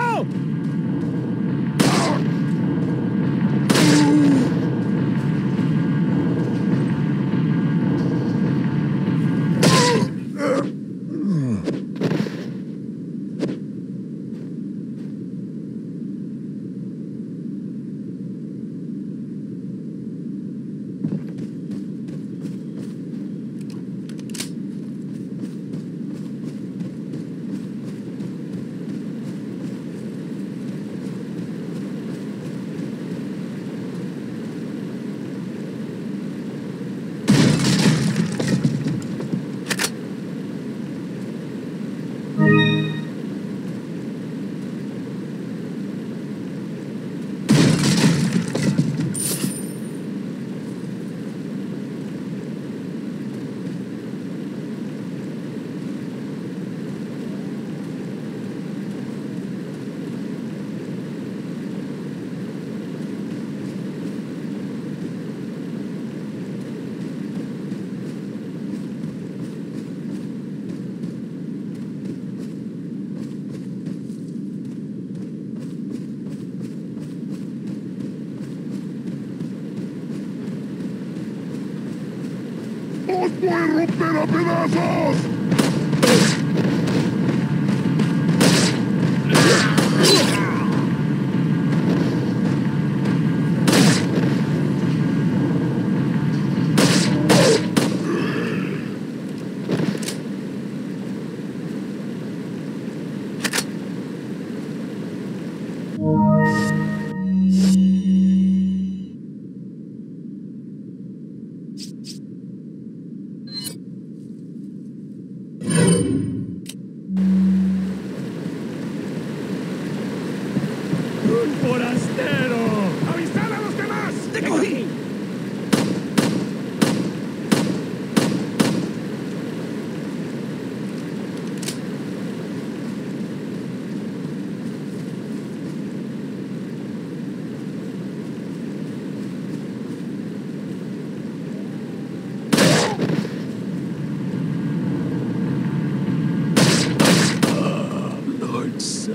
¡Un forastero! ¡Os voy a romper a pedazos! 是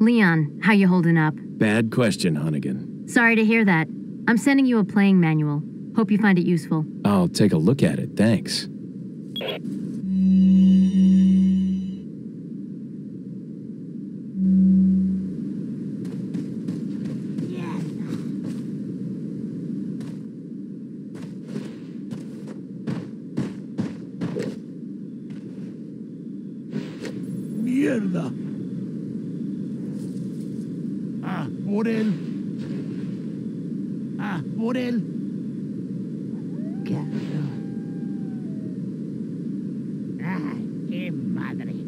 Leon, how you holding up? Bad question, Hunnigan. Sorry to hear that. I'm sending you a playing manual. Hope you find it useful. I'll take a look at it, thanks. ¡Mierda! Por él! ¡Ah, por él! ¡Ay, qué madre!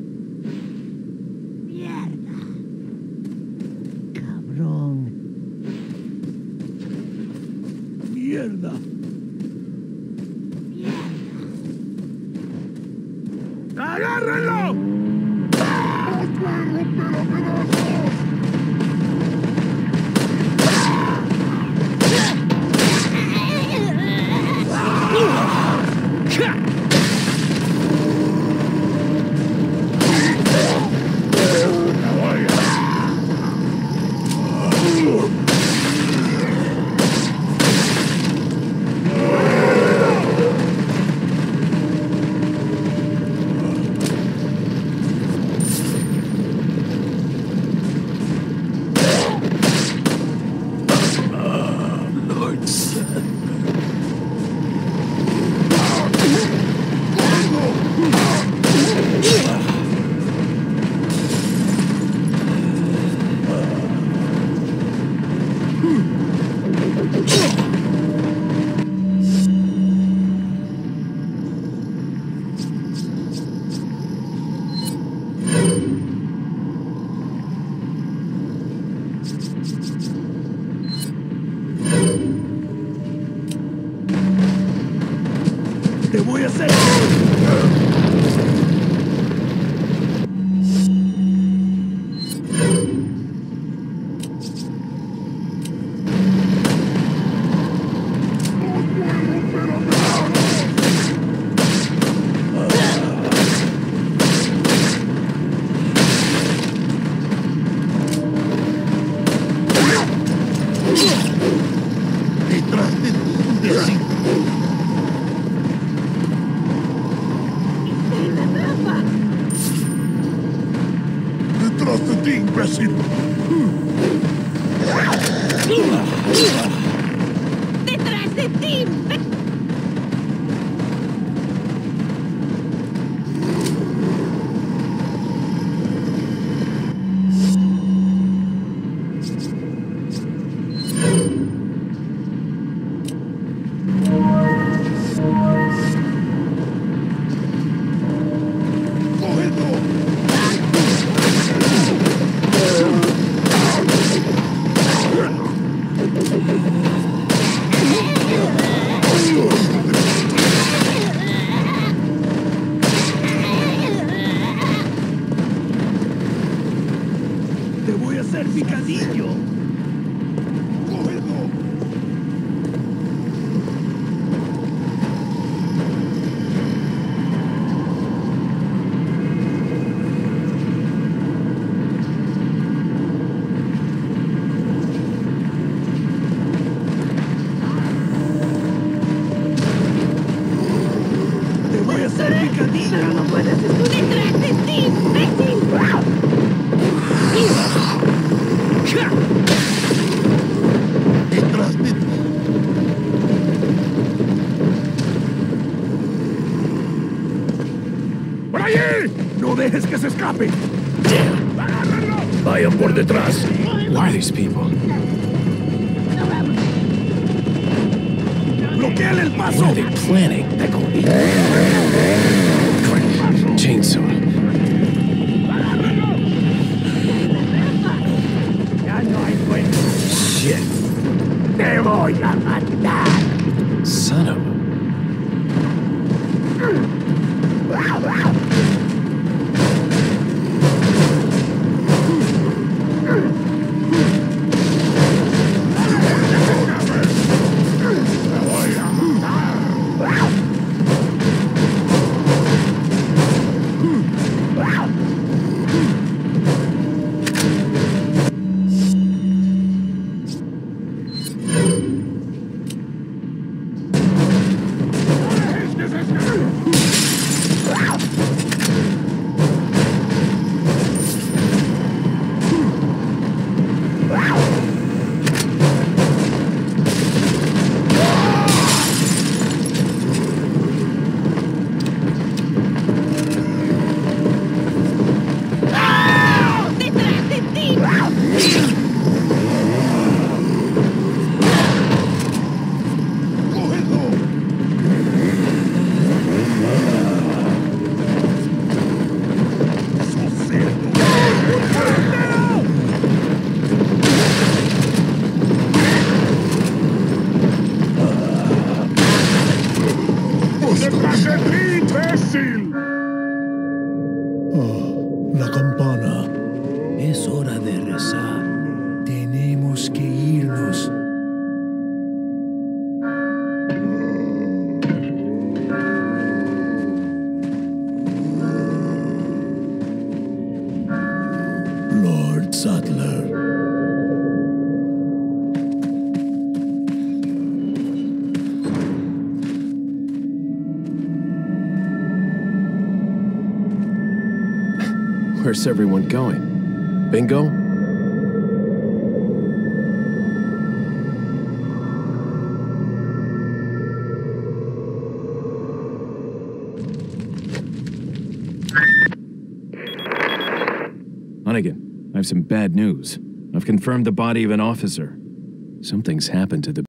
testemunha serão. de imbecil! Detrás de ti, imbecil! Picadillo. Que se escape. ¡Agárrenlo! Vayan por detrás. Who are these people? Bloqueale el What paso. are they planning? Everyone going? Bingo? Hunnigan, I have some bad news. I've confirmed the body of an officer. Something's happened to the